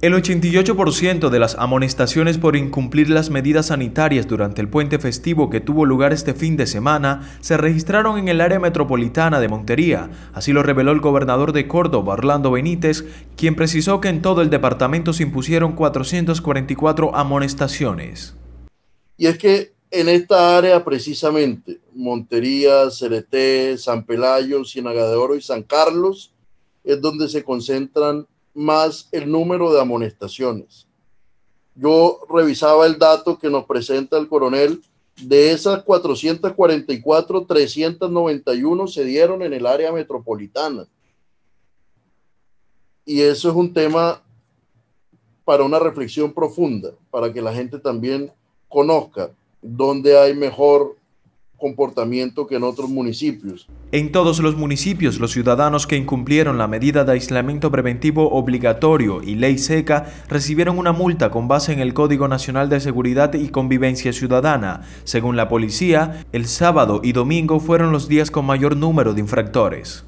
El 88% de las amonestaciones por incumplir las medidas sanitarias durante el puente festivo que tuvo lugar este fin de semana se registraron en el área metropolitana de Montería. Así lo reveló el gobernador de Córdoba, Orlando Benítez, quien precisó que en todo el departamento se impusieron 444 amonestaciones. Y es que en esta área precisamente, Montería, Cereté, San Pelayo, Ciénaga de Oro y San Carlos, es donde se concentran más el número de amonestaciones. Yo revisaba el dato que nos presenta el coronel. De esas 444, 391 se dieron en el área metropolitana. Y eso es un tema para una reflexión profunda, para que la gente también conozca dónde hay mejor comportamiento que en otros municipios. En todos los municipios, los ciudadanos que incumplieron la medida de aislamiento preventivo obligatorio y ley seca recibieron una multa con base en el Código Nacional de Seguridad y Convivencia Ciudadana. Según la policía, el sábado y domingo fueron los días con mayor número de infractores.